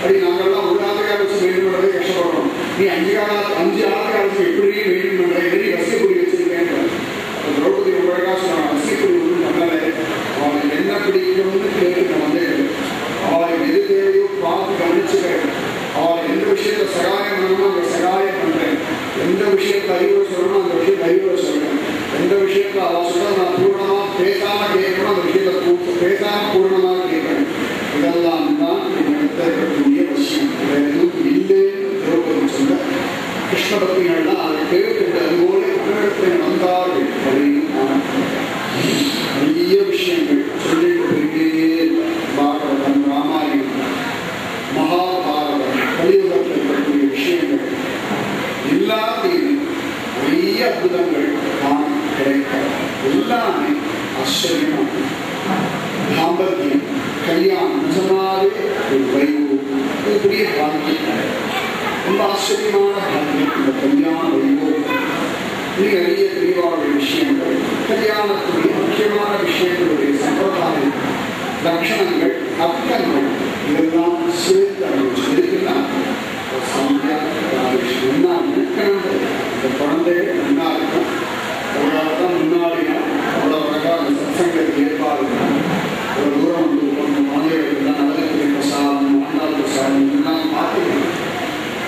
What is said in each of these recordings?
அப்படி நாங்கள்லாம் ஒரு ஆதிகார வச்சு வேண்டும் பண்ணுறது கஷ்டப்படுறோம். நீ அஞ்சு கால அஞ்சு ஆதிகார வச்சு எப்படி வேண்டும் பண்ணுற எப்படி வசியப்பொடி வச்சிருக்கேன் திரௌபதி ரொம்ப அழகா சொன்னாங்க வசியப்பொடி ஒன்றும் பண்ணலை. அவனுக்கு என்ன பிடிக்கணும்னு கேட்டு நான் வந்து அவளுக்கு எது தேவையோ பார்த்து கவனிச்சுக்கிறேன். அவள் எந்த விஷயத்த சகாயம் பண்ணணும் அந்த சகாயம் பண்ணுறேன் எந்த விஷயத்த அறிவுரை சொல்லணும் அந்த விஷயத்த அறிவுரை சொல்கிறேன் எந்த விஷயத்த அவள் சொல்ல நான் பூர்ணமாக பேசாமல் கேட்கணும் அந்த விஷயத்த பேசாமல் பூர்ணமாக கேட்கணும். இதெல்லாம் தான் என்னிடத்தில் கிருஷ்ண பக்திகள்லாம் கல்யாணத்துடைய முக்கியமான விஷயங்களுடைய சம்பிரதாயம் லட்சணங்கள் அர்த்தங்கள் இதெல்லாம் சேர்த்து அறிவிச்சு இருக்குன்னா ஒரு சந்தியா விஷயம் என்ன நினைக்கணும் இந்த குழந்தைகள் நல்லா இருக்கும் அதனால தான் முன்னாடி அவ்வளோ அழகாக அந்த சத்சங்கத்தை ஏற்பாடு ஒரு தூரம் வந்து உட்கார்ந்து குழந்தைகளுக்கு எல்லாம் நலத்துறை பிரசாதம் ஆண்டாள் பிரசாதம் இதெல்லாம் பார்த்துக்கணும்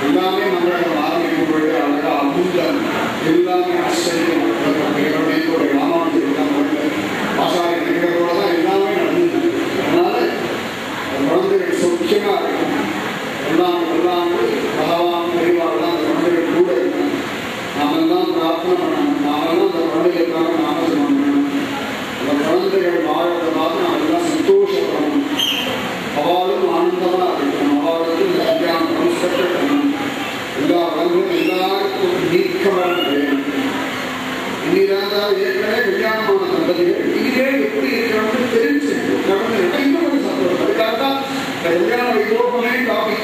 எல்லாமே மங்களம் ஆரம்பிக்கும் பொழுது அழகா அமுதம் எல்லாமே ஆச்சரியம் ஒரு ராமானுஜர் எல்லாம் ஆசாரிய நிகழ்வோட தான் எல்லாமே நடந்தது அதனால அந்த குழந்தைகள் சொச்சமா இருக்கும் எல்லாம் எல்லாம் பகவான் பெரியவாள்லாம் அந்த குழந்தைகள் கூட இருக்கணும் நாமெல்லாம் பிரார்த்தனை பண்ணணும் நாமெல்லாம் அந்த குழந்தைகளுக்காக நாமஜம் பண்ணணும் அந்த குழந்தைகள் வாழ்றதை பார்த்து நாம் எல்லாம் சந்தோஷப்படணும் அவளும் ஆனந்தமா இருக்கணும் அவளுக்கு இந்த கல்யாணம் கன்ஸ்ட்ரக்ட் பண்ணணும் எல்லா வளங்களும் எல்லாருக்கும் நீக்கமான வேணும் இனிதான் ஏற்கனவே கல்யாணமான தம்பதிகள் இனிமே எப்படி இருக்கணும்னு தெரிஞ்சு கடந்து இன்னும் கொஞ்சம் சந்தோஷம் அதுக்காக தான் இந்த கல்யாண வைபோகமே காப்பி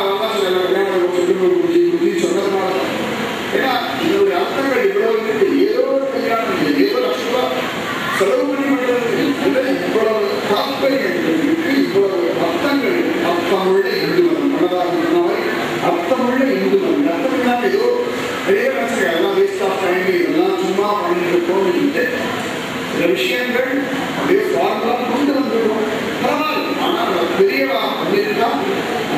அது முக்கியமா கல்யாணம் சொல்லி குருஜி குருஜி சொன்னதுனால ஏன்னா இதனுடைய அர்த்தங்கள் இவ்வளவு இருக்கு ஏதோ ஒரு கல்யாணம் இல்லை ஏதோ லட்ச ரூபாய் செலவு பண்ணி பண்றது இல்லை இவ்வளவு தாற்பயங்கள் இருக்கு இவ்வளவு அர்த்தங்கள் அர்த்தமுள்ள இந்து மதம் மனதாக சொன்ன மாதிரி அர்த்தமுள்ள இந்து மதம் அர்த்தம் இல்லாம ஏதோ எல்லாம் வேஸ்ட் ஆஃப் டைம் இதெல்லாம் சும்மா பண்ணிட்டு சில விஷயங்கள் அப்படியே ஃபார்முலா கொண்டு வந்துடும் பரவாயில்ல பெரியவா பண்ணிருந்தா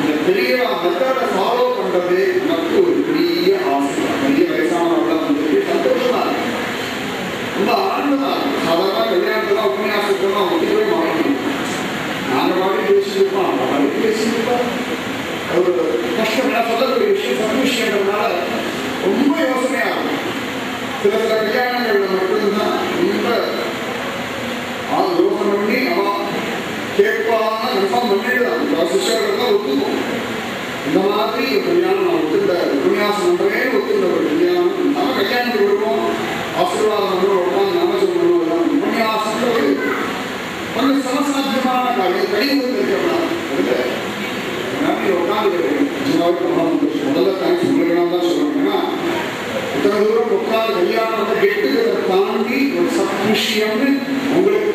அந்த பெரியவா மெத்தடை ஃபாலோ பண்றது நமக்கு ஒரு பெரிய ஆசை பெரிய வயசானவர்களாம் வந்து சந்தோஷமா இருக்கு ரொம்ப ஆனந்தமா இருக்கு சாதாரண கல்யாணத்துல உபன்யாசத்தெல்லாம் ஒத்துக்கவே மாட்டோம் நாங்க பாடி பேசியிருப்போம் அவங்க பாடி பேசியிருப்போம் ஒரு கஷ்டம் நான் சொல்லக்கூடிய விஷயம் சத்த விஷயங்கிறதுனால ரொம்ப யோசனையா இருக்கும் சில சில கல்யாணங்கள்ல மட்டும்தான் ரொம்ப ஆள் யோசனை பண்ணி அவன் கேட்பான கன்ஃபார்ம் பண்ணிடுறான் சிஸ்டர்கள் ஒத்துக்கும் இந்த மாதிரி கல்யாணம் நான் ஒத்துக்கிட்ட உபன்யாசம் பண்றேன் ஒத்துக்கிட்ட ஒரு கல்யாணம் நம்ம கல்யாணத்துக்கு வருவோம் ஆசீர்வாதம் பண்ணுவோம் நம்ம சொல்லணும் உபன்யாசம் கொஞ்சம் சமசாத்தியமான காரியம் கைது இருக்கிறோம் உட்காந்து முதல்ல தேங்க்ஸ் உங்களுக்கு தான் சொல்லணும் ஏன்னா இத்தனை தூரம் உட்காந்து கல்யாணம் வந்து கெட்டுக்கிறத தாண்டி ஒரு சத் விஷயம்னு உங்களுக்கு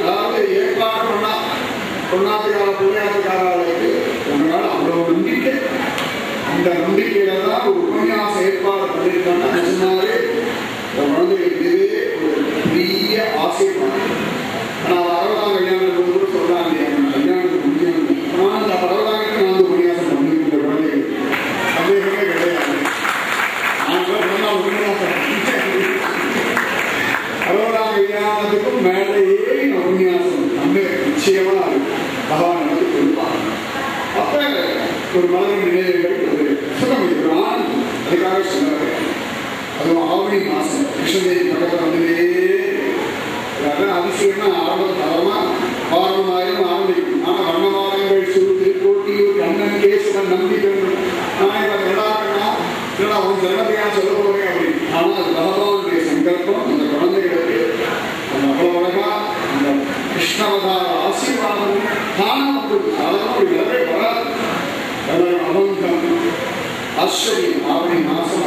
பொன்னாத்துக்கார புண்ணியாத்துக்காரர்களுக்கு உங்களால் அவ்வளவு நம்பிக்கை அந்த நம்பிக்கையில தான் ஒரு உபன்யாச ஏற்பாடு பண்ணியிருக்காங்க நிஜமாவே இந்த குழந்தைகளுக்கு ஒரு பெரிய ஆசை ஆனா அறுபதாம் கல்யாணத்துக்கு கூட சொல்றாங்க என் கல்யாணத்துக்கு முடியும் ஆனா அந்த அறுபதாயிரத்துக்கு நான் வந்து உபன்யாசம் பண்ணிருக்கிற குழந்தைகள் சந்தேகமே கிடையாது நான் கூட சொன்னா உபன்யாசம் அறுபதாம் கல்யாணத்துக்கும் மேலேயே நான் உபன்யாசம் நம்ம நிச்சயமா பகவான் எனக்கு கொடுப்பான் அப்ப ஒரு மலர் நினைவுகள் ஒரு சுகம் ஒரு ஆனந்தம் அதுக்காக சொன்னாரு அதுவும் ஆவணி மாசம் கிருஷ்ணதேவி பக்கத்தில் வந்துட்டே அதான் அதிசயமா ஆரம்பம் தரமா ஆரம்பமாயிரம் ஆரம்பிக்கும் ஆனா வண்ணமாரங்கள் சுருதி போட்டியூர் கண்ணன் கேசவன் நம்பிக்கை நான் இதை நல்லாக்கணும் இல்லைடா உன் ஜென்மத்தையா சொல்ல போறேன் அப்படின்னு ஆனா அது பகவானுடைய சங்கல்பம் அந்த குழந்தைகளுக்கு அந்த அவ்வளவு அழகா அந்த கிருஷ்ணவதார ஆசீர்வாதம் தானா வந்து அதெல்லாம் ஒரு விலகே வராது அதெல்லாம் அவங்கம் ஆச்சரியம் ஆவணி மாசம்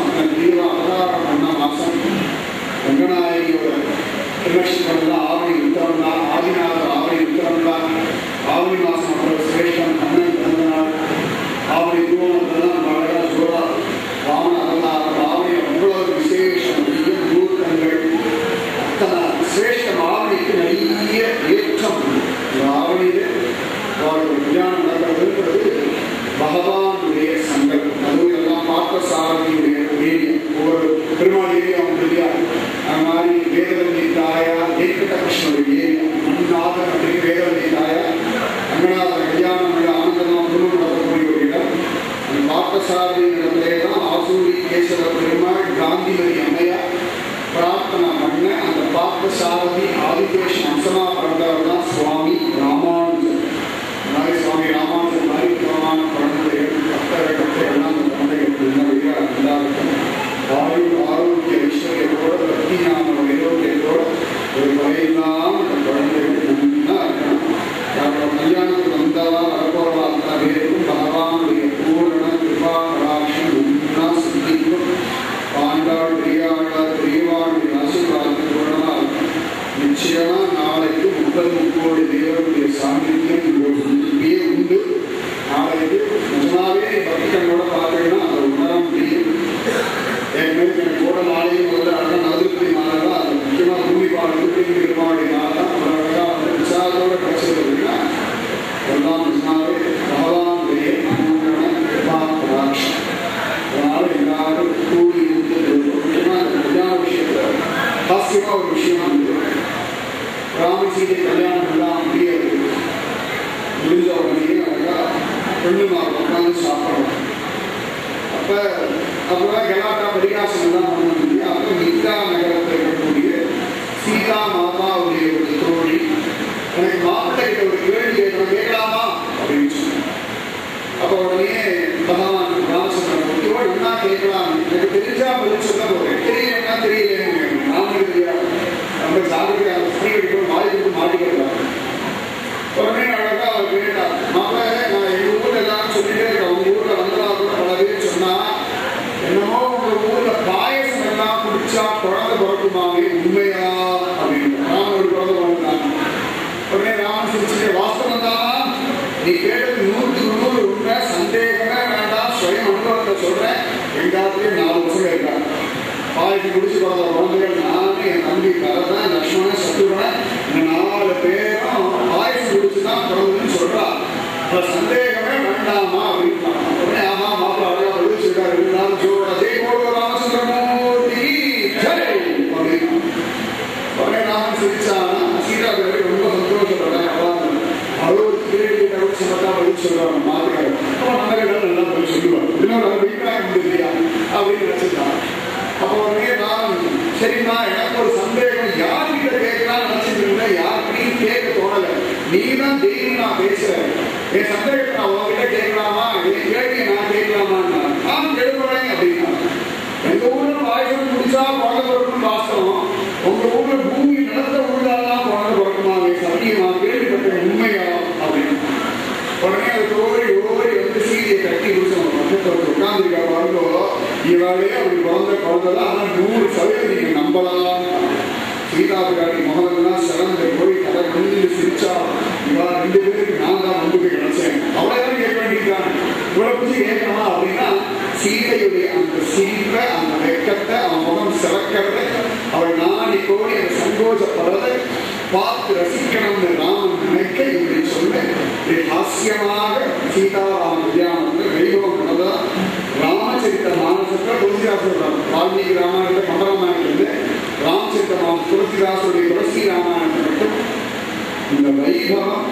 போன்ற மாநிலங்களில் நடந்துக்கூடிய மாணவர்கள் அது முக்கியமாக பூமி பாடலுக்கு பின்பற்றமாக போறோடனே பகவான் ராமச்சந்திரன் கூட ஒன்னா கேட்கலாம் எனக்கு தெரிஞ்சா பதில் சொல்ல போறேன் ಈಗಾಗಲೇ ನಾವು ವರ್ಷಗಳಿಲ್ಲ பாய்ச்சி குடிச்சு பார்த்த குழந்தைகள் நானே என் தம்பி பரதன் லக்ஷ்மணன் சத்துருவன் இந்த நாலு பேரும் பாய்ச்சி குடிச்சு தான் பிறந்ததுன்னு சொல்றா இப்ப சந்தேகமே வேண்டாமா அப்படின்னா உடனே ஆமா மாப்பிள்ள அழகா பதிவிச்சிருக்காரு இருந்தாலும் சோழ ஜெய் கோடு ராமச்சந்திரமூர்த்தி ஜெய் அப்படின்னா உடனே ராமன் சிரிச்சானா சீதா பேருக்கு ரொம்ப சந்தோஷப்படுறேன் அவ்வளவு கஷ்டப்பட்டா பதில் சொல்றாங்க மாத்துக்காரன் அப்போ நல்ல கட்டம் நல்லா பதில் சொல்லுவாங்க. இன்னும் நம்ம வீக்காக அப்படின்னு நினைச்சிருக்காங்க அப்போ வந்து நான் சரிம்மா எனக்கு ஒரு சந்தேகம். யாருக்கிட்ட கேட்கலாம் நினைச்சிட்டு இருந்தேன். யாருக்கிட்டையும் கேட்க தோணலை. நீ தான் தெய்வம் நான் பேசுறேன். என் சந்தேகத்தை நான் உங்ககிட்ட கேட்கலாமா? என் கேள்வியை நான் கேட்கலாமா நான் கேட்கிறேன் அப்படின்னா எங்க ஊர்ல வாய்ப்பு முடிச்சா பாடல் வரணும் இவராலே அப்படி பிறந்த பிறந்ததா? ஆனால் நூறு சதவீதம் நீங்கள் நம்பலாம். சீதாபிராட்டி முதல்லாம் சிறந்த Well,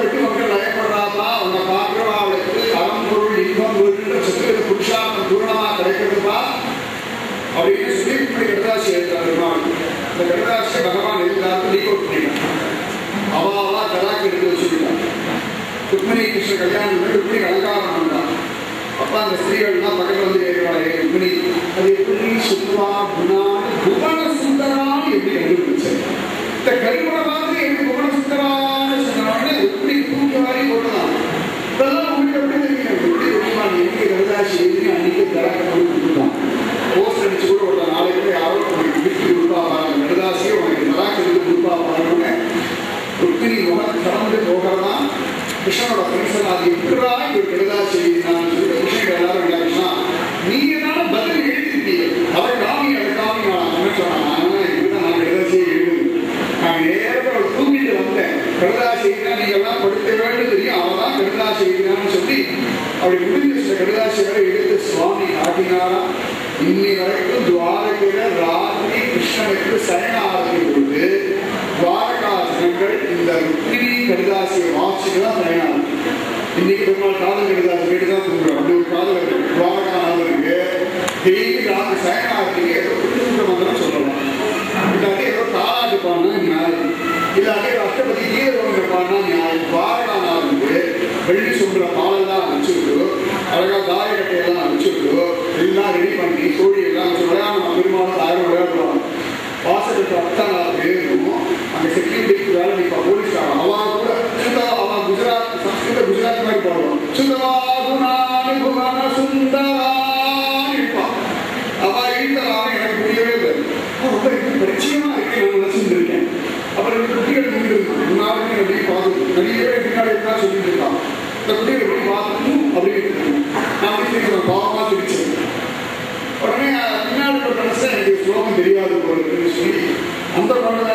அவளுக்கு மக்கள் நயப்படுறாங்களா அவங்க பார்க்கிறவா அவளுக்கு தரம் பொருள் இன்பம் வீடுன்ற சொத்துக்கள் புருஷார்த்தம் பூர்ணமாக கிடைக்கட்டுமா அப்படின்னு சொல்லி இப்படி கடதாசி எழுதுறான் இந்த கடதாசி பகவான் எழுதுறாரு நீக்கோட் பண்ணிட்டான் அவாவா கலாக்கு எடுத்து வச்சுக்கிட்டான் ருக்மிணி கிருஷ்ண கல்யாணம் ருக்மிணி அலங்காரம் பண்ணான் அப்ப அந்த ஸ்திரீகள்லாம் பக்கத்துல வந்து ஏறுவாங்க ருக்மிணி. அது எப்படி சுத்வா குணான் புவன சுந்தரான் எப்படி கண்டுபிடிச்சது இந்த கருமணமான எப்படி போகணும் சுந்தரான சுந்தரான எப்படி தூங்குவாரி போடலாம் இதெல்லாம் உங்களுக்கு எப்படி தெரியும்? எப்படி தெரியுமா எப்படி ரவிதாசி எழுதி அன்னைக்கு தரக்கணும் கொடுக்கலாம் போஸ்ட் அடிச்சு கூட ஒரு நாளைக்கு யாரும் உங்களுக்கு வீட்டு கொடுப்பாங்க ரவிதாசியை உங்களுக்கு தராக்கிறது கொடுப்பாங்க ருக்மிணி முகம் கலந்து போகலாம் கிருஷ்ணனோட பரிசனாதி இருக்கிறாரா இவர் ரவிதாசி எழுதினான்னு சொல்லி முடிஞ்ச எடுத்து சுவாமி காட்டினாரா இன்னி வரைக்கும் துவாரகையில ராத்திரி கிருஷ்ணனுக்கு சயன ஆரத்தி பொழுது துவாரகா ஜனங்கள் இந்த ருக்மிணி கடிதாசிய வாசிட்டு தான் சயன ஆரத்தி இன்னைக்கு பெருமாள் காதல் கடிதாசி வீடு தான் தூங்குறோம் அப்படி ஒரு காதல் இருக்கு. துவாரகா நாதருக்கு டெய்லி ராத்திரி சயன ஆரத்திக்கு ஏதோ புரிஞ்சுக்க மந்திரம் சொல்லலாம். இல்லாட்டி ஏதோ தாளாட்டு பாடினா நியாயம். இல்லாட்டி அஷ்டபதி ஈரோடு பாடினா நியாயம். துவாரகா நாதருக்கு வெள்ளி சொல்ற பாலெல்லாம் வச்சுட்டு அழகா தாயக்கட்டையெல்லாம் வச்சுட்டு எல்லாம் ரெடி பண்ணி கோழி எல்லாம் விளையாடணும் பெருமாளும் தாயம் விளையாடுவாங்க. வாசலுக்கு அத்தனை பேரும் அந்த செக்யூரிட்டிக்கு வேலை நிற்பா போலீஸ்காரன் அவன் கூட சுந்தா அவன் குஜராத் சம்ஸ்கிருத குஜராத் மாதிரி பாடுவான். சுந்தரா குணானி குணான சுந்தரான்னு இருப்பான் அவா இருந்தலாம் எனக்கு புரியவே இல்லை ரொம்ப எனக்கு பரிச்சயமா இருக்கு நான் நினைச்சுட்டு இருக்கேன் அப்புறம் இந்த குட்டிகள் நின்று முன்னாடி அப்படியே பார்த்து நிறைய பேர் பின்னாடி இருந்தா சொல்லிட்டு இருக்கான் இந்த குட்டிகள் எப்படி அப்படின்னு நான் அப்படி கேட்கிறேன் பாவமா உடனே பின்னாடி எனக்கு ஸ்லோகம் தெரியாது போல சொல்லி அந்த குழந்தை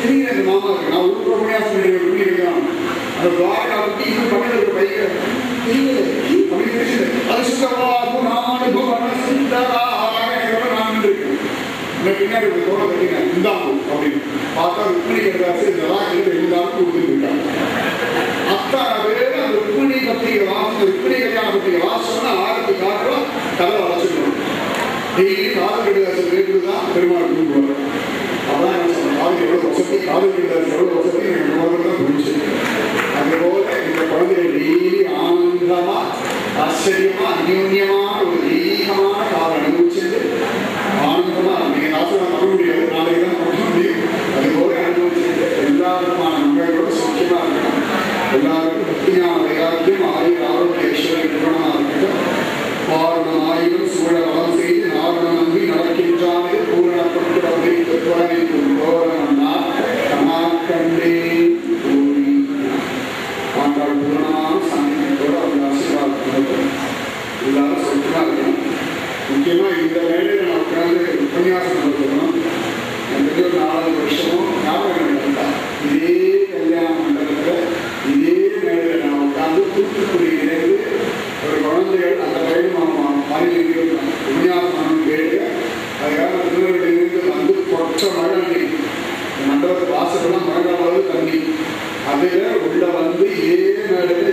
தெரியல இந்த மாமா இருக்கு. நான் ஒரு உபன்யாசம் பண்ணிருக்கேன் அந்த துவாரகா பற்றி இன்னும் தமிழ் இருக்க பைக்க தெரியல அது இந்த பின்னாடி ஒரு தோலை கட்டினேன் இந்தாங்க அப்படின்னு. பார்த்தா ருக்மிணி கடிதாசி இதெல்லாம் எடுத்து இருந்தாலும் கொடுத்துருக்காங்க அத்தனை பேர் அந்த ருக்மிணி பத்திரிகை வாசம் ருக்மிணி கல்யாண பத்திரிகை வாசம்னு ஆரம்பி காட்டுறோம் கதை டெய்லி காதல் கடிதாசி ரேட்டு தான் பெருமாள் கொடுக்குவாங்க அதான் என்ன சொன்னேன் காதல் எவ்வளவு வசதி காதல் கடிதாசி எவ்வளவு வசதி எனக்கு முதல்ல தான் புரிஞ்சு இந்த குழந்தைய டெய்லி ஆனந்தமா ஆச்சரியமா அந்யோன்யமான ஒரு தெய்வீகமான காதல் ஆனந்தமா நீங்க ஆசிரியர் பண்ண முடியாது நாளைக்கு தான் பண்ண முடியும் அதுபோல அனுபவிச்சது எல்லா விதமான நன்மைகளோட சௌக்கியமா இருக்கணும் எல்லாருக்கும் பையன் மாநில உபன்யாசம் கேட்டு அதுக்காக திருநெல்வேலியிலிருந்து வந்து கொற்ற மழை அன்னைக்கு மண்டபத்து வாசல்லாம் மழை தண்ணி அதுல உள்ள வந்து இதே மேடையில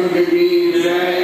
from the deep